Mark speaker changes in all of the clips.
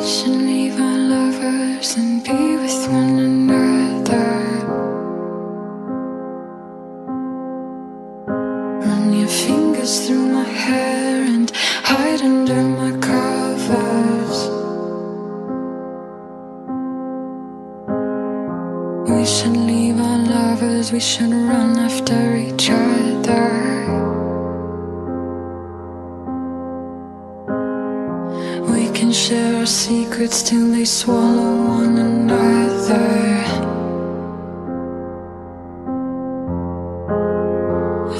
Speaker 1: We should leave our lovers and be with one another. Run your fingers through my hair and hide under my covers. We should leave our lovers, we should run after each other. our secrets till they swallow one another.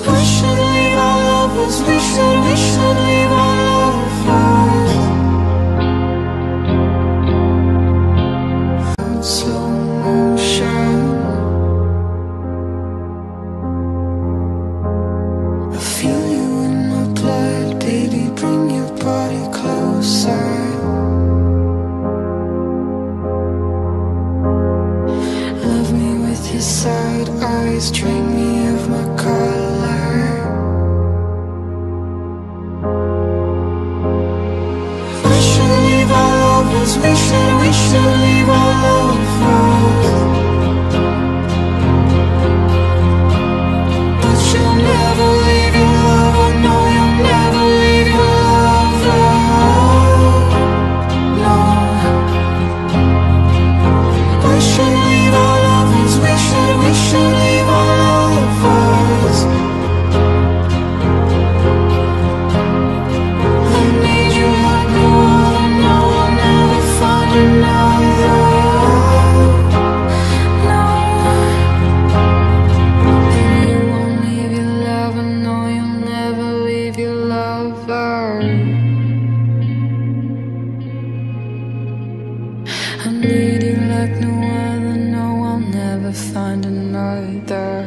Speaker 1: We should leave our lovers, we should, we should leave side eyes train me I need you like no other, no, I'll never find another.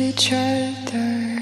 Speaker 1: each other.